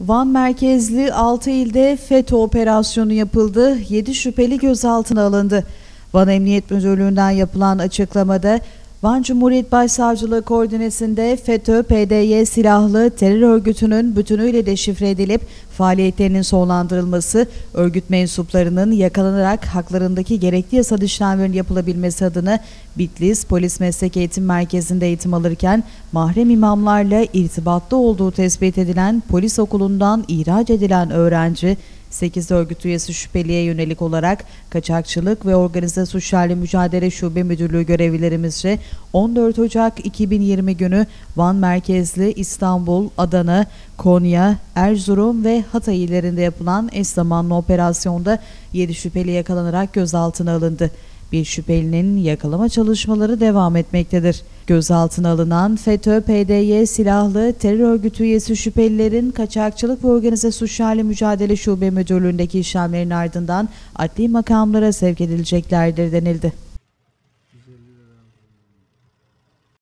Van merkezli 6 ilde FETÖ operasyonu yapıldı. 7 şüpheli gözaltına alındı. Van Emniyet Müdürlüğü'nden yapılan açıklamada Van Cumhuriyet Başsavcılığı koordinesinde FETÖ, PDY silahlı terör örgütünün bütünüyle deşifre edilip faaliyetlerinin sonlandırılması, örgüt mensuplarının yakalanarak haklarındaki gerekli yasal işlemlerin yapılabilmesi adına Bitlis Polis Meslek Eğitim Merkezi'nde eğitim alırken mahrem imamlarla irtibatta olduğu tespit edilen polis okulundan ihraç edilen öğrenci 8 örgüt üyesi şüpheliye yönelik olarak Kaçakçılık ve Organize Suçlarla Mücadele Şube Müdürlüğü görevlilerimizce 14 Ocak 2020 günü Van merkezli İstanbul, Adana, Konya, Erzurum ve Hatay illerinde yapılan eş zamanlı operasyonda 7 şüpheli yakalanarak gözaltına alındı. Bir şüphelinin yakalama çalışmaları devam etmektedir. Gözaltına alınan FETÖ, PDY silahlı terör örgütü üyesi şüphelilerin kaçakçılık ve organize suçlarla mücadele şube müdürlüğündeki işlemlerin ardından adli makamlara sevk edileceklerdir denildi.